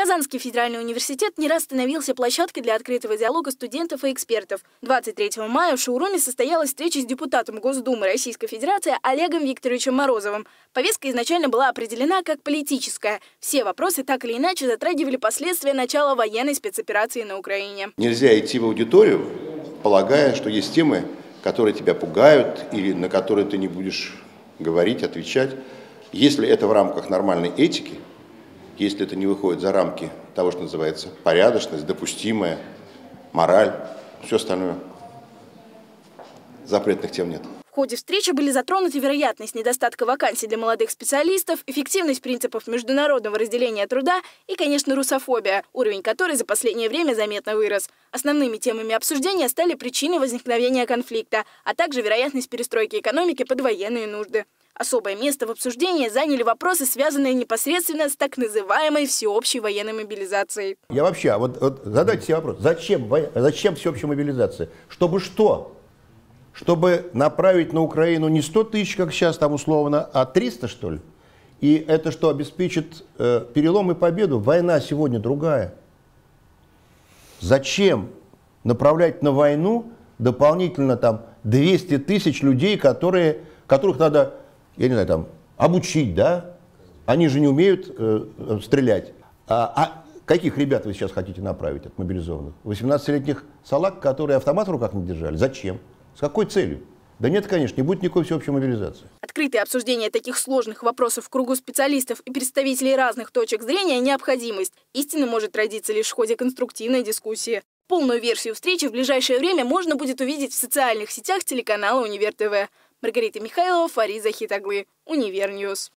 Казанский федеральный университет не раз становился площадкой для открытого диалога студентов и экспертов. 23 мая в шоуруме состоялась встреча с депутатом Госдумы Российской Федерации Олегом Викторовичем Морозовым. Повестка изначально была определена как политическая. Все вопросы так или иначе затрагивали последствия начала военной спецоперации на Украине. Нельзя идти в аудиторию, полагая, что есть темы, которые тебя пугают или на которые ты не будешь говорить, отвечать. Если это в рамках нормальной этики – если это не выходит за рамки того, что называется порядочность, допустимая, мораль, все остальное. Запретных тем нет. В ходе встречи были затронуты вероятность недостатка вакансий для молодых специалистов, эффективность принципов международного разделения труда и, конечно, русофобия, уровень которой за последнее время заметно вырос. Основными темами обсуждения стали причины возникновения конфликта, а также вероятность перестройки экономики под военные нужды. Особое место в обсуждении заняли вопросы, связанные непосредственно с так называемой всеобщей военной мобилизацией. Я вообще, вот, вот задайте себе вопрос, зачем, зачем всеобщая мобилизация? Чтобы что? Чтобы направить на Украину не 100 тысяч, как сейчас там условно, а 300 что ли? И это что, обеспечит э, перелом и победу? Война сегодня другая. Зачем направлять на войну дополнительно там 200 тысяч людей, которые, которых надо я не знаю, там, обучить, да? Они же не умеют э, стрелять. А, а каких ребят вы сейчас хотите направить от мобилизованных? 18-летних салак, которые автомат в руках не держали? Зачем? С какой целью? Да нет, конечно, не будет никакой всеобщей мобилизации. Открытое обсуждение таких сложных вопросов в кругу специалистов и представителей разных точек зрения – необходимость. Истина может родиться лишь в ходе конструктивной дискуссии. Полную версию встречи в ближайшее время можно будет увидеть в социальных сетях телеканала «Универ ТВ». Маргарита Михайлова, Фариза Хитаглы, Univer News.